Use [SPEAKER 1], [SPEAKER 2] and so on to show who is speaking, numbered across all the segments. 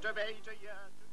[SPEAKER 1] deve major year.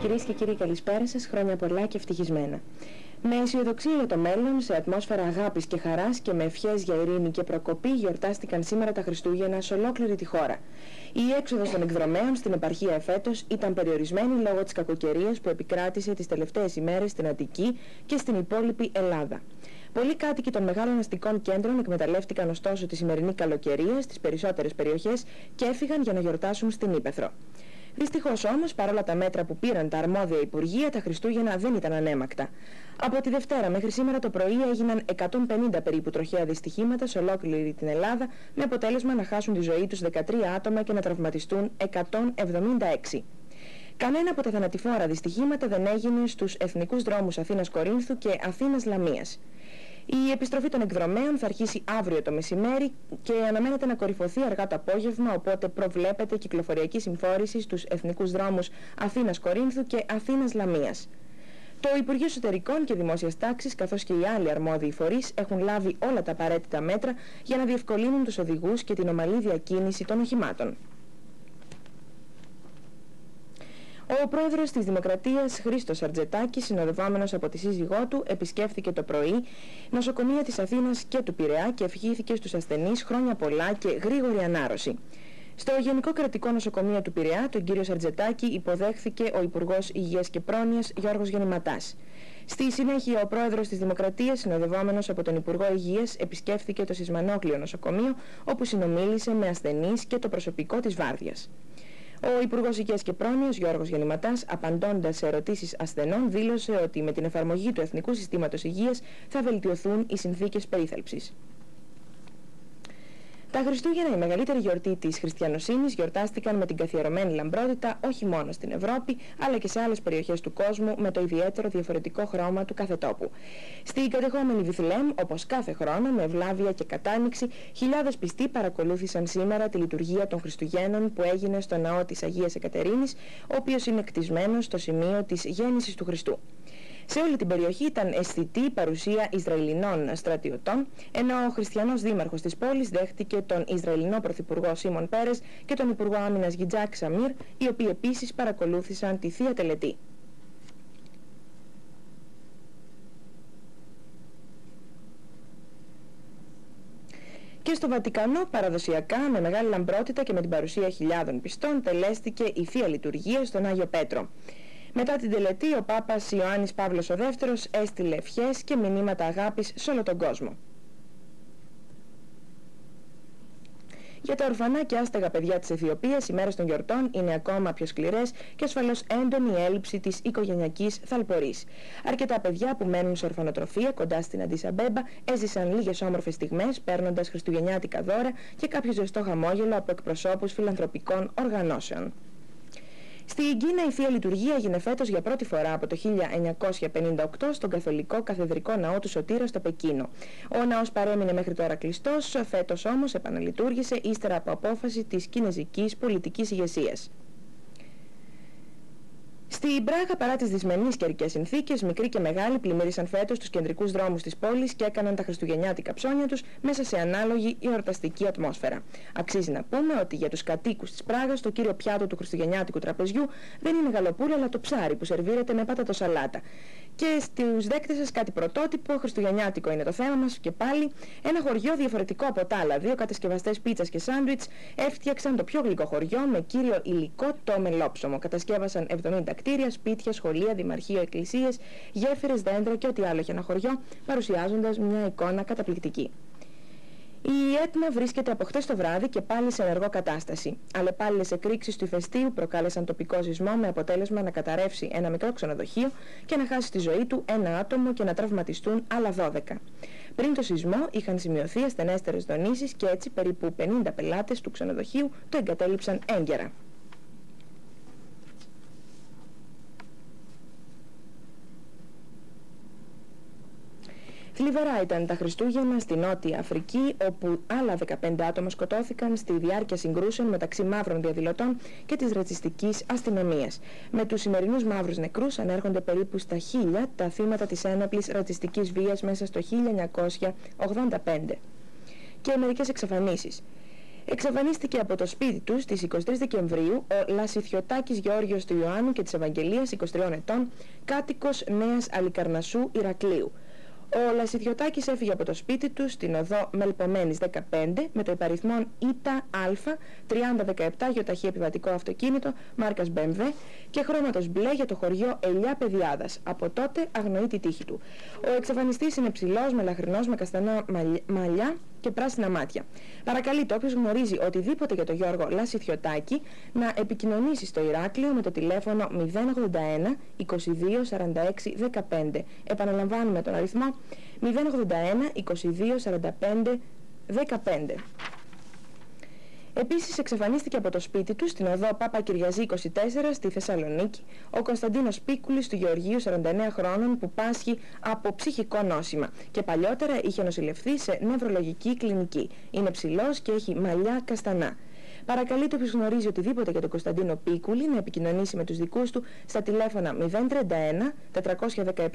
[SPEAKER 2] Κυρίες και κύριοι, καλησπέρα σας. Χρόνια πολλά και ευτυχισμένα. Με αισιοδοξία για το μέλλον, σε ατμόσφαιρα αγάπης και χαράς και με ευχές για ειρήνη και προκοπή, γιορτάστηκαν σήμερα τα Χριστούγεννα σε ολόκληρη τη χώρα. Η έξοδος των εκδρομέων στην επαρχία εφέτος ήταν περιορισμένη λόγω της κακοκαιρίας που επικράτησε τις τελευταίες ημέρες στην Αττική και στην υπόλοιπη Ελλάδα. Πολλοί κάτοικοι των μεγάλων αστικών κέντρων εκμεταλλεύτηκαν ωστόσο τη σημερινή καλοκαιρία στις περισσότερες περιοχές και έφυγαν για να γιορτάσουν στην Ήπεθρο. Δυστυχώς όμως, παρόλα τα μέτρα που πήραν τα αρμόδια υπουργεία, τα Χριστούγεννα δεν ήταν ανέμακτα. Από τη Δευτέρα μέχρι σήμερα το πρωί έγιναν 150 περίπου τροχαία δυστυχήματα σε ολόκληρη την Ελλάδα, με αποτέλεσμα να χάσουν τη ζωή τους 13 άτομα και να τραυματιστούν 176. Κανένα από τα θανατηφόρα δυστυχήματα δεν έγινε στους εθνικούς δρόμους Αθήνας-Κορίνθου και Αθήνας-Λαμίας. Η επιστροφή των εκδρομέων θα αρχίσει αύριο το μεσημέρι και αναμένεται να κορυφωθεί αργά το απόγευμα, οπότε προβλέπεται κυκλοφοριακή συμφόρηση στους εθνικούς δρόμους Αθήνας-Κορίνθου και Αθήνας-Λαμίας. Το Υπουργείο Εσωτερικών και Δημόσιας Τάξης καθώς και οι άλλοι αρμόδιοι φορείς έχουν λάβει όλα τα απαραίτητα μέτρα για να διευκολύνουν τους οδηγούς και την ομαλή διακίνηση των οχημάτων. Ο πρόεδρος της Δημοκρατίας Χρήστος Αρτζετάκης, συνοδευόμενος από τη σύζυγό του, επισκέφθηκε το πρωί νοσοκομεία της Αθήνας και του Πειραιά και ευχήθηκε στους ασθενείς χρόνια πολλά και γρήγορη ανάρρωση. Στο Γενικό Κρατικό Νοσοκομείο του Πειραιά, τον κύριο Σαρτζετάκη υποδέχθηκε ο Υπουργός Υγείας και Πρόνοιας Γιώργος Γεννηματάς. Στη συνέχεια, ο πρόεδρος της Δημοκρατίας, συνοδευόμενος από τον Υπουργό Υγείας, επισκέφθηκε το Σισμανόκλειο Νοσοκομείο, όπου συνομίλησε με ασθενείς και το προσωπικό της Βάρδιας. Ο Υπουργός Υγεία και Πρόνοια, Γιώργος Γεννηματάς, απαντώντας σε ερωτήσεις ασθενών, δήλωσε ότι με την εφαρμογή του Εθνικού Συστήματος Υγείας θα βελτιωθούν οι συνθήκες περίθαλψης. Τα Χριστούγεννα, η μεγαλύτερη γιορτή της χριστιανοσύνης, γιορτάστηκαν με την καθιερωμένη λαμπρότητα όχι μόνο στην Ευρώπη, αλλά και σε άλλες περιοχές του κόσμου με το ιδιαίτερο διαφορετικό χρώμα του κάθε τόπου. Στην κατεχόμενη Βιθλέμ, όπως κάθε χρόνο, με ευλάβεια και κατάνοιξη, χιλιάδες πιστοί παρακολούθησαν σήμερα τη λειτουργία των Χριστουγέννων που έγινε στο ναό της Αγίας Εκατερίνης, ο οποίος είναι κτισμένος στο σημείο της γέννησης του Χριστού. Σε όλη την περιοχή ήταν αισθητή η παρουσία Ισραηλινών στρατιωτών, ενώ ο χριστιανός δήμαρχος της πόλης δέχτηκε τον Ισραηλινό πρωθυπουργό Σίμον Πέρες και τον Υπουργό Άμυνας Γιτζάκ Σαμίρ, οι οποίοι επίσης παρακολούθησαν τη Θεία Τελετή. Και στο Βατικανό, παραδοσιακά, με μεγάλη λαμπρότητα και με την παρουσία χιλιάδων πιστών, τελέστηκε η Θεία Λειτουργία στον Άγιο Πέτρο. Μετά την τελετή, ο Πάπας Ιωάννης Παύλος ο Δεύτερος έστειλε ευχές και μηνύματα αγάπης σε όλο τον κόσμο. Για τα ορφανά και άστεγα παιδιά της Αιθιοπίας, οι μέρες των γιορτών είναι ακόμα πιο σκληρές και ασφαλώς έντονη η έλλειψη της οικογενειακής θαλπορής. Αρκετά παιδιά που μένουν σε ορφανοτροφία κοντά στην Αντισαμπέμπα έζησαν λίγες όμορφες στιγμές παίρνοντας χριστουγεννιάτικα δώρα και κάποιο ζεστό χαμόγελο από εκπροσώπους φιλανθρωπικών οργανώσεων. Στην Κίνα η Θεία Λειτουργία έγινε φέτος για πρώτη φορά από το 1958 στον Καθολικό Καθεδρικό Ναό του Σωτήρα στο Πεκίνο. Ο ναός παρέμεινε μέχρι τώρα κλειστός, φέτος όμως επαναλειτουργήσε ύστερα από απόφαση της κινέζικης πολιτικής ηγεσίας. Στην Πράγα, παρά τις δυσμενείς καιρικές συνθήκες, μικροί και μεγάλοι πλημμύρισαν φέτος τους κεντρικούς δρόμους της πόλης και έκαναν τα χριστουγεννιάτικα ψώνια τους μέσα σε ανάλογη εορταστική ατμόσφαιρα. Αξίζει να πούμε ότι για τους κατοίκους της Πράγας το κύριο πιάτο του χριστουγεννιάτικου τραπεζιού δεν είναι γαλοπούλα αλλά το ψάρι που σερβίρεται με πατατο σαλάτα. Και στους δέκτες σας κάτι πρωτότυπο, χριστουγεννιάτικο είναι το θέμα μας και πάλι ένα χωριό διαφορετικό από τα άλλα. Δύο κατασκευαστές πίτσας και σάντουιτς έφτιαξαν το πιο γλυκό χωριό με κύριο υλικό το μελόψωμο. Κατασκεύασαν 70 κτίρια, σπίτια, σχολεία, δημαρχείο, εκκλησίες, γέφυρες, δέντρα και ό,τι άλλο έχει ένα χωριό, παρουσιάζοντας μια εικόνα καταπληκτική. Η Έτνα βρίσκεται από χτες το βράδυ και πάλι σε ενεργό κατάσταση. Αλλεπάλληλε εκρήξεις του ηφαιστείου προκάλεσαν τοπικό σεισμό με αποτέλεσμα να καταρρεύσει ένα μικρό ξενοδοχείο και να χάσει τη ζωή του ένα άτομο και να τραυματιστούν άλλα 12. Πριν το σεισμό είχαν σημειωθεί ασθενέστερες δονήσεις και έτσι περίπου 50 πελάτες του ξενοδοχείου το εγκατέλειψαν έγκαιρα. Θλιβερά ήταν τα Χριστούγεννα στη Νότια Αφρική, όπου άλλα 15 άτομα σκοτώθηκαν στη διάρκεια συγκρούσεων μεταξύ μαύρων διαδηλωτών και της ρατσιστικής αστυνομίας. Με τους σημερινούς μαύρους νεκρούς ανέρχονται περίπου στα χίλια τα θύματα της έναπλης ρατσιστικής βίας μέσα στο 1985. Και μερικές εξαφανίσεις. Εξαφανίστηκε από το σπίτι τους στις 23 Δεκεμβρίου ο Λασιθιωτάκης Γεώργιος του Ιωάννου και της Ευαγγελίας 23 ετών, κάτοικος Νέας Αλικαρνασού Ηρακλείου. Ο Λασιδιωτάκης έφυγε από το σπίτι του στην οδό Μελπομένης 15 με το υπαριθμό ΙΤΑ Α 3017 γιοταχή επιβατικό αυτοκίνητο μάρκας BMW και χρώματος μπλε για το χωριό Ελιά Παιδιάδας. Από τότε αγνοεί τη τύχη του. Ο εξαφανιστής είναι ψηλός, μελαχρινός, με καστανά μαλλιά και πράσινα μάτια. Παρακαλείται όποιος γνωρίζει οτιδήποτε για τον Γιώργο Λασιθιωτάκη να επικοινωνήσει στο Ηράκλειο με το τηλέφωνο 081 22 46 15. Επαναλαμβάνουμε τον αριθμό 081 22 45 15. Επίσης εξαφανίστηκε από το σπίτι του στην οδό Πάπα Κυριαζή 24 στη Θεσσαλονίκη ο Κωνσταντίνος Πίκουλης του Γεωργίου 49 χρόνων που πάσχει από ψυχικό νόσημα και παλιότερα είχε νοσηλευθεί σε νευρολογική κλινική. Είναι ψηλός και έχει μαλλιά καστανά. Παρακαλείται όποιος γνωρίζει οτιδήποτε για τον Κωνσταντίνο Πίκουλη να επικοινωνήσει με τους δικούς του στα τηλέφωνα 031 417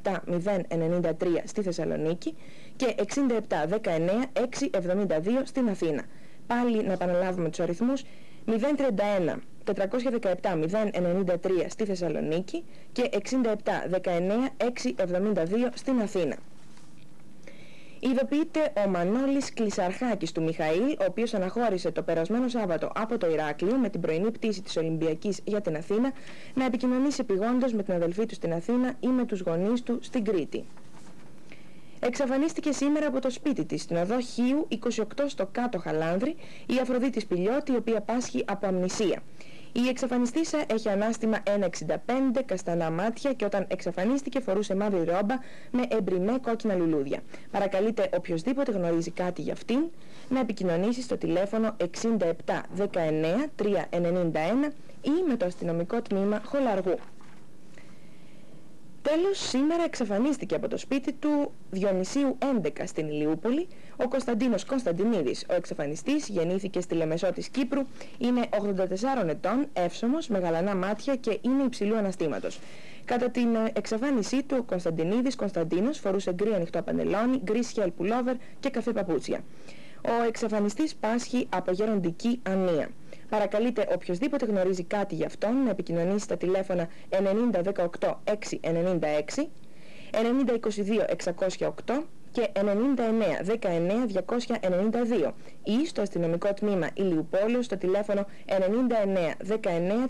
[SPEAKER 2] 093 στη Θεσσαλονίκη και 67 19 672 στην Αθήνα. Πάλι να επαναλάβουμε τους αριθμούς 031 417 093 στη Θεσσαλονίκη και 67 19 672 στην Αθήνα. Ειδοποιείται ο Μανώλης Κλεισαρχάκης του Μιχαήλ, ο οποίος αναχώρησε το περασμένο Σάββατο από το Ηράκλειο με την πρωινή πτήση της Ολυμπιακής για την Αθήνα να επικοινωνήσει επιγόντως με την αδελφή του στην Αθήνα ή με τους γονείς του στην Κρήτη εξαφανίστηκε σήμερα από το σπίτι της στην οδό Χίου 28 στο κάτω Χαλάνδρη η Αφροδίτης Πιλιώτη η οποία πάσχει από αμνησία. Η εξαφανιστήσα έχει ανάστημα 1,65 καστανά μάτια και όταν εξαφανίστηκε φορούσε μαύρη ρόμπα με εμπριμέ κόκκινα λουλούδια. Παρακαλείται οποιοδήποτε γνωρίζει κάτι για αυτήν να επικοινωνήσει στο τηλέφωνο 67 19 391 ή με το αστυνομικό τμήμα Χολαργού. Τέλος, σήμερα εξαφανίστηκε από το σπίτι του Διονυσίου 11 στην Ηλιούπολη ο Κωνσταντίνος Κωνσταντινίδης. Ο εξαφανισθείς γεννήθηκε στη Λεμεσό της Κύπρου, είναι 84 ετών, εύσωμος, με γαλανά μάτια και είναι υψηλού αναστήματος. Κατά την εξαφάνισή του, ο Κωνσταντινίδης Κωνσταντίνος φορούσε γκρι ανοιχτό παντελόνι, γκρι σιέλ πουλόβερ και καφέ παπούτσια. Ο εξαφανιστής πάσχει από γεροντική ανία. Παρακαλείται οποιοδήποτε γνωρίζει κάτι γι' αυτόν να επικοινωνήσει στα τηλέφωνα 9018 696, 9022 608 και 9919 292 ή στο αστυνομικό τμήμα Ηλιουπόλεως στο τηλέφωνο 9919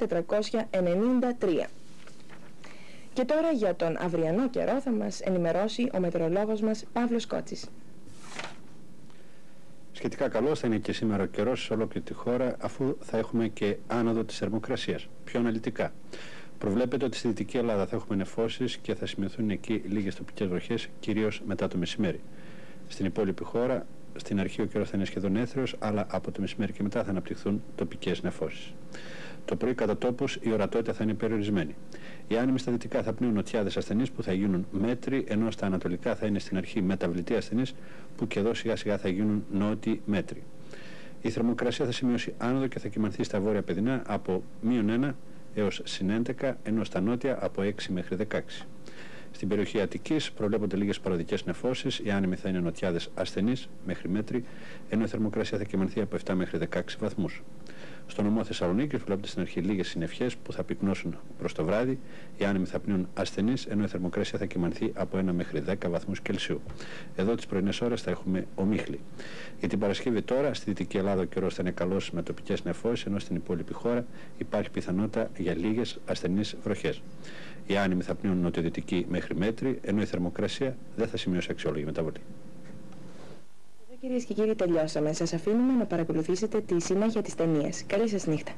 [SPEAKER 2] 493. Και τώρα για τον αυριανό καιρό θα μας ενημερώσει ο μετεωρολόγος μας Παύλος Κότσης.
[SPEAKER 1] Σχετικά καλό θα είναι και σήμερα ο καιρός σε ολόκληρη τη χώρα, αφού θα έχουμε και άνοδο της θερμοκρασίας. Πιο αναλυτικά. Προβλέπεται ότι στη Δυτική Ελλάδα θα έχουμε νεφώσεις και θα σημειωθούν εκεί λίγες τοπικές βροχές, κυρίως μετά το μεσημέρι. Στην υπόλοιπη χώρα, στην αρχή ο καιρός θα είναι σχεδόν έθριο, αλλά από το μεσημέρι και μετά θα αναπτυχθούν τοπικές νεφώσεις. Το πρωί κατά τόπου η ορατότητα θα είναι περιορισμένη. Οι άνεμοι στα δυτικά θα πνέουν νοτιάδες ασθενείς που θα γίνουν μέτροι, ενώ στα ανατολικά θα είναι στην αρχή μεταβλητοί ασθενείς που και εδώ σιγά σιγά θα γίνουν νότιοι μέτροι. Η θερμοκρασία θα σημειώσει άνοδο και θα κοιμανθεί στα βόρεια παιδινά από μείον 1 έως συν 11, ενώ στα νότια από 6 μέχρι 16. Στην περιοχή Αττικής προβλέπονται λίγες παροδικές νεφώσεις, οι άνεμοι θα είναι νοτιάδες ασθενείς μέχρι μέτρη, ενώ η θερμοκρασία θα κοιμανθεί από 7 μέχρι 16 βαθμούς. Στο νομό Θεσσαλονίκη βλέπετε στην αρχή λίγες συννεφιές που θα πυκνώσουν προς το βράδυ. Οι άνεμοι θα πνίουν ασθενείς, ενώ η θερμοκρασία θα κυμανθεί από 1 μέχρι 10 βαθμούς Κελσίου. Εδώ τις πρωινές ώρες θα έχουμε ομίχλη. Για την Παρασκευή τώρα, στη Δυτική Ελλάδα ο καιρός θα είναι καλός με τοπικές νεφώσεις, ενώ στην υπόλοιπη χώρα υπάρχει πιθανότητα για λίγες ασθενείς βροχές. Οι άνεμοι θα πνίουν νοτιοδυτική μέχρι μέτρη, ενώ η θερμοκρασία δεν θα σημειώσει αξιόλογη μεταβολή
[SPEAKER 2] Κυρίες και κύριοι, τελειώσαμε. Σας αφήνουμε να παρακολουθήσετε τη συνέχεια της ταινίας. Καλή σας νύχτα.